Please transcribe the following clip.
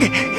呃